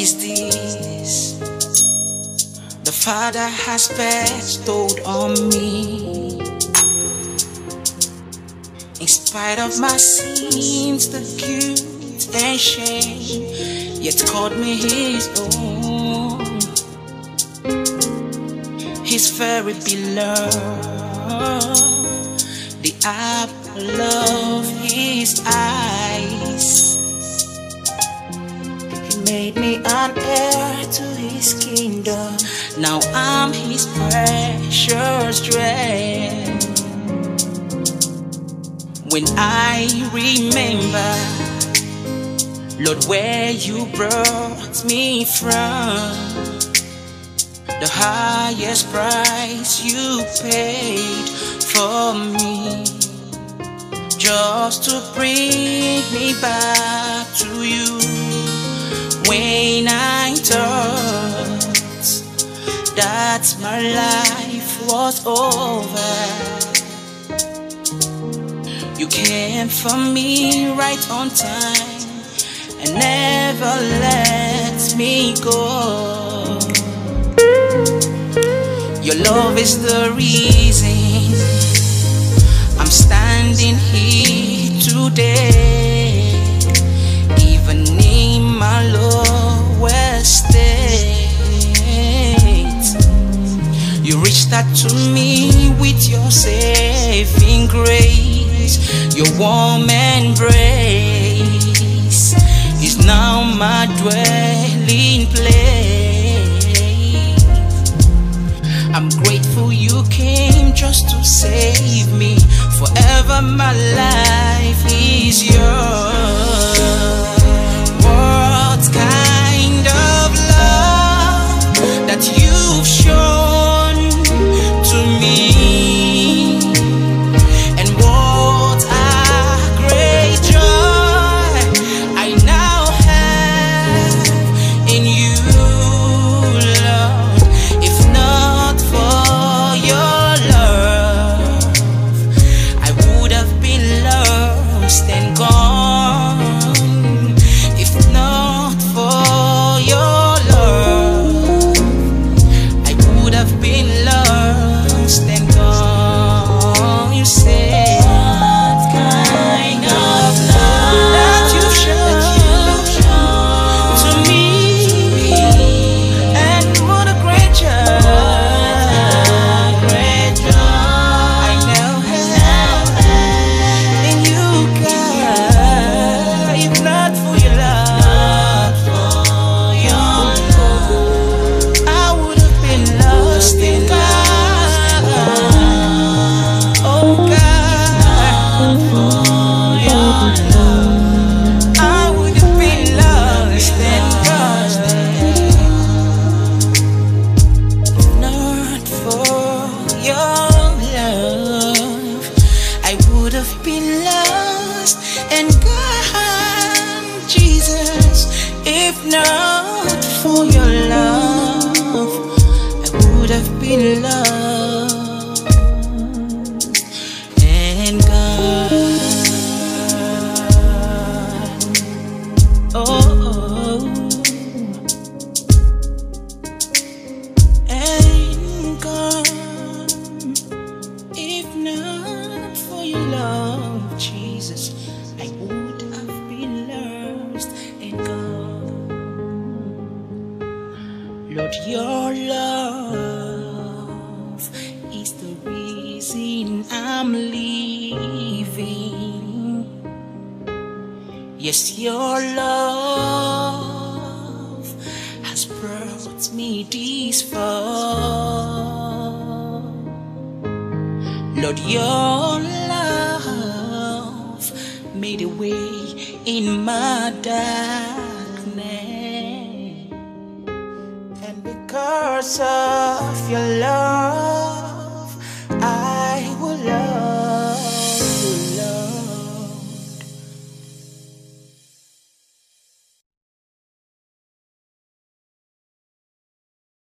is this the Father has bestowed on me? In spite of my sins, the guilt and shame, yet called me His own. His very beloved, the apple of His eyes. Made me an heir to His kingdom. Now I'm His precious strength. When I remember, Lord, where you brought me from, the highest price you paid for me, just to bring me back to you. When I thought that my life was over. You came for me right on time and never let me go. Your love is the reason I'm standing here today, Reached to me with your saving grace, your warm embrace is now my dwelling place. I'm grateful you came just to save me. Forever my life is yours. And gone, Jesus. If not for your love, I would have been lost Lord, your love is the reason I'm living. Yes, your love has brought me this far. Lord, your love made a way in my darkness. Because of your love,